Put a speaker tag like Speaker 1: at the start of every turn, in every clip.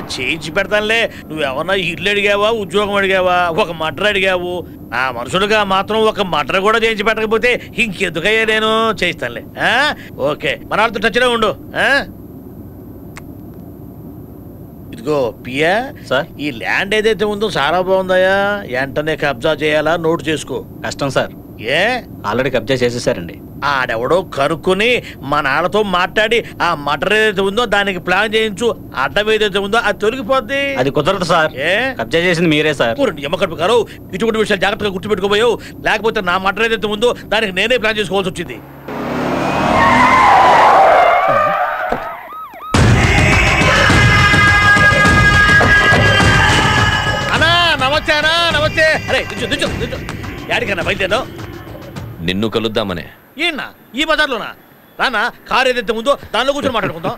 Speaker 1: చేయించి పెడతానులే. నువ్వేమన్నా ఇల్లు అడిగావా ఉద్యోగం అడిగావా ఒక మటర్ అడిగావు? ఆ మనుషులుగా మాత్రం ఒక మటర్ కూడా చేయించి పెట్టకపోతే ఇంకెందుకయ్యా నేను? చేయిస్తానులే? ఓకే. మన వాళ్ళతో టచ్లో ఉండు? ఇదిగో పియా
Speaker 2: సార్?
Speaker 1: ఈ ల్యాండ్ ఏదైతే ఉందో చాలా బాగుందయ్యా. వెంటనే కబ్జా చేయాలా? నోటు చేసుకో.
Speaker 2: కష్టం సార్.
Speaker 1: ఏ?
Speaker 2: ఆల్రెడీ కబ్జా చేసేసారండి.
Speaker 1: ఆడెవడో కనుక్కొని మా నాన్నతో మాట్లాడి ఆ మటర్ ఏదైతే ఉందో దానికి ప్లాన్ చేయించు అడ్డం ఏదైతే ఉందో అది తొలగిపోద్ది.
Speaker 2: అది కుదరదు సార్.
Speaker 1: ఏ?
Speaker 2: కబ్జా చేసింది మీరే సార్.
Speaker 1: ఎమ్మకడుపు గారు ఇటువంటి విషయాలు జాగ్రత్తగా గుర్తుపెట్టుకోబోయావు. లేకపోతే నా మటర్ ఏదైతే ఉందో దానికి నేనే ప్లాన్ చేసుకోవాల్సి వచ్చింది. అన్నా నమస్తే అన్నా నమస్తే. అరే యాడికన్నా బయలుదేరావు
Speaker 3: నిన్ను కలుద్దామనే.
Speaker 1: ఈయన ఈ బజార్లోనా? రానా? కారు ఏదైతే ఉందో దానిలో కూర్చొని మాట్లాడుకుందాం.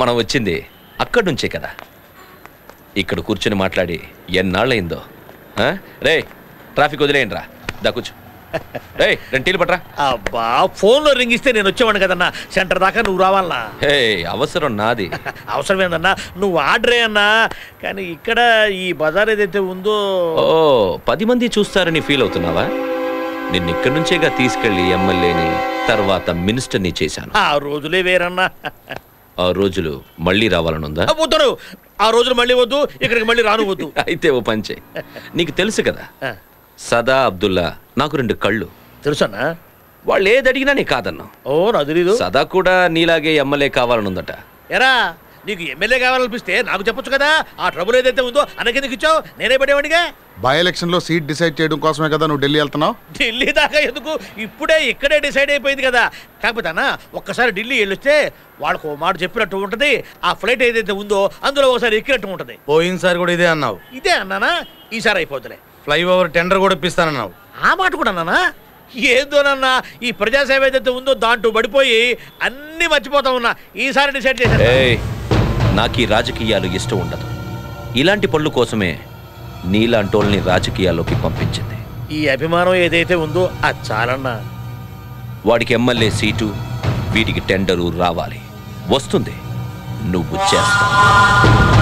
Speaker 3: మనం వచ్చింది అక్కడి నుంచే కదా. ఇక్కడ కూర్చొని మాట్లాడి ఎన్నాళ్ళయిందో? రే ట్రాఫిక్ వదిలేయండి రా దా కూర్చో. రే రెండు టీలు పట్రా.
Speaker 1: అబ్బా ఫోన్లో రింగ్ ఇస్తే నేను వచ్చేవాడిని కదన్నా. సెంటర్ దాకా నువ్వు రావాలనా
Speaker 3: హే అవసరం నాది.
Speaker 1: అవసరం ఏందన్నా నువ్వు ఆర్డరే అన్నా. కానీ ఇక్కడ ఈ బజార్ ఏదైతే ఉందో
Speaker 3: ఓ పది మంది చూస్తారని ఫీల్ అవుతున్నావా? నిన్ను ఇక్కడి నుంచేగా తీసుకెళ్ళి ఎమ్మెల్యేని తర్వాత మినిస్టర్ని చేశాను.
Speaker 1: ఆ రోజులే వేరన్నా.
Speaker 3: ఆ రోజులు మళ్ళీ రావాలనుందా?
Speaker 1: పోతాడు ఆ రోజులు మళ్ళీ వద్దు ఇక్కడికి మళ్ళీ రాను వద్దు
Speaker 3: అయితే ఓ పంచే నీకు తెలుసు కదా సదా అబ్దుల్లా నాకు రెండు కళ్ళు.
Speaker 1: తెలుసన్నా?
Speaker 3: వాళ్ళు ఏది అడిగినా నీ కాదన్నావు
Speaker 1: ఓ నాకు తెలీదు.
Speaker 3: సదా కూడా నీలాగే ఎమ్మెల్యే కావాలనుందట.
Speaker 1: ఎరా? నీకు ఎమ్మెల్యే కావాలనిపిస్తే నాకు చెప్పొచ్చు కదా. ఆ ట్రబుల్ ఏదైతే ఉందో అనకెందుకు ఇచ్చావు? నేనే పడేవాడిగా
Speaker 4: బై ఎలక్షన్లో సీట్ డిసైడ్ చేయడం కోసమే కదా నువ్వు ఢిల్లీ వెళ్తున్నావు?
Speaker 1: ఢిల్లీ దాకా ఎందుకు? ఇప్పుడే ఇక్కడే డిసైడ్ అయిపోయింది కదా. కాకపోతే అన్న ఒక్కసారి ఢిల్లీ వెళ్ళొస్తే వాళ్ళకు మాట చెప్పినట్టు ఉంటది. ఆ ఫ్లైట్ ఏదైతే ఉందో అందులో ఒకసారి ఎక్కినట్టు ఉంటది.
Speaker 5: పోయినసారి కూడా ఇదే అన్నావు.
Speaker 1: ఇదే అన్నానా? ఈసారి అయిపోతులే
Speaker 5: ఫ్లైఓవర్ టెండర్ కూడా ఇప్పిస్తానన్నావు.
Speaker 1: ఆ మాట కూడా అన్నానా? ఏదోనన్నా ఈ ప్రజాసేవ ఏదైతే ఉందో దాంట్లో పడిపోయి అన్ని మర్చిపోతా ఉన్నా. ఈసారి డిసైడ్ చేశాను.
Speaker 3: ఏయ్ నాకు ఈ రాజకీయాలు ఇష్టం ఉండదు. ఇలాంటి పళ్ళు కోసమే నీలాంటోళ్ళని రాజకీయాల్లోకి పంపించింది.
Speaker 1: ఈ అభిమానం ఏదైతే ఉందో అది చాలన్నా.
Speaker 3: వాడికి ఎమ్మెల్యే సీటు వీటికి టెండరు రావాలి. వస్తుంది. నువ్వు చేస్తావు.